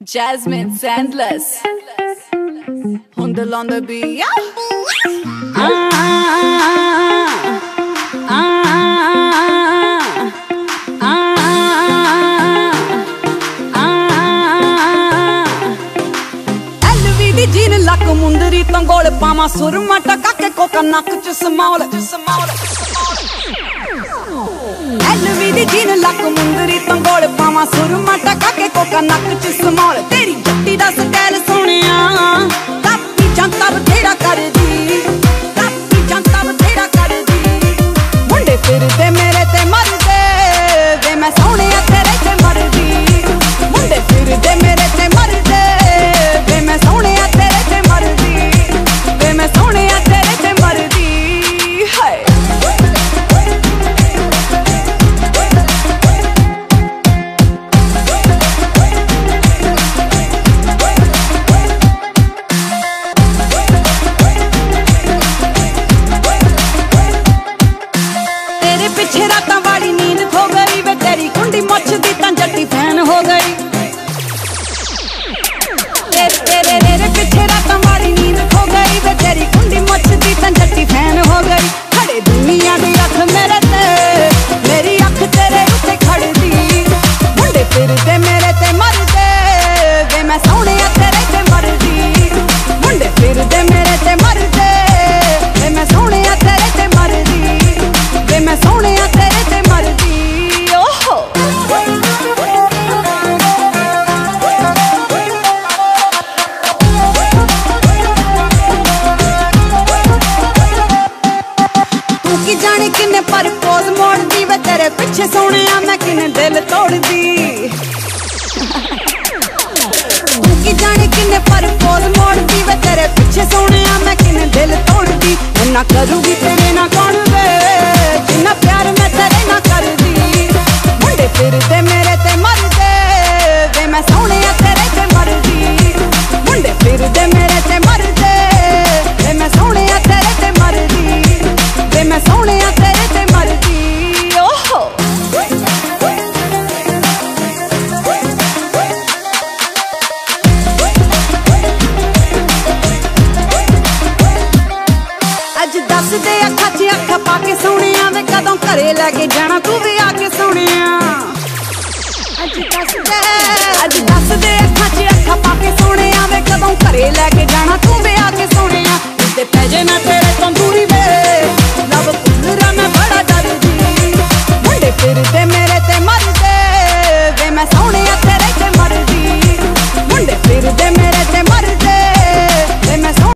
Jasmine Sandless. Hundel on the beat. ਦੀ ਜੀਨ ਲੱਕ ਮੁੰਦਰੀ ਤੰਗੋਲ ਪਾਵਾਂ, ਸੁਰਮਾ ਟਕਾ ਕੇ ਕੋਕਾ ਨੱਕ ਚ ਸਮਾਲ ਸਮਾਲ ਐਲਵੀ ਦੀ ਜੀਨ ਲੱਕ ਮੁੰਦਰੀ ਤੰਗੋਲ ਪਾਵਾਂ ਸੁਰ ਟਕਾ ਕੇ ਕੋਕਾ ਪਿੱਛੇ ਰਾਤਾਂ ਵਾਲੀ ਨੀਂਦ ਖੋ ਕੀ ਜਾਣੇ ਕਿੰਨੇ, ਪਰ ਪੋਜ਼ ਮੋੜਦੀ ਵੇ ਤੇਰੇ ਪਿੱਛੇ ਸੋਹਣਿਆ ਮੈਂ ਕਿੰਨੇ ਦਿਲ ਤੋੜਦੀ। ਕੀ ਜਾਣੇ ਕਿੰਨੇ, ਪਰ ਮੋੜਦੀ ਵੇ ਤੇਰੇ ਪਿੱਛੇ ਸੋਹਣਿਆ ਮੈਂ ਕਿੰਨੇ ਦਿਲ ਤੋੜਦੀ। ਇੰਨਾ ਕਰੂਗੀ ਤੇਰੇ ਨਾਲ ਕੌਣ ਵੇ, ਜਿੰਨਾ ਪਿਆਰ ਮੈਂ ਤੇਰੇ ਨਾਲ ਕਰਦੀ। ਮੁੰਡੇ ਫਿਰਦੇ ਮੇਰੇ ਅੱਜ ਦੱਸ ਅੱਖਾਂ 'ਚ ਅੱਖਾਂ ਪਾ ਕੇ ਸੋਹਣਿਆ ਵੇ, ਕਦੋਂ ਘਰੇ ਲੈ ਕੇ ਜਾਣਾ ਤੂੰ ਵੀ ਆ ਕੇ ਸੋਹਣਿਆ। ਅੱਜ ਦੱਸਦੇ ਅੱਜ ਦੱਸ ਅੱਖਾਂ 'ਚ ਅੱਖਾਂ ਪਾ ਕੇ ਸੋਹਣਿਆ ਵੇ, ਕਦੋਂ ਘਰੇ ਲੈ ਕੇ ਜਾਣਾ ਤੂੰ ਵੀ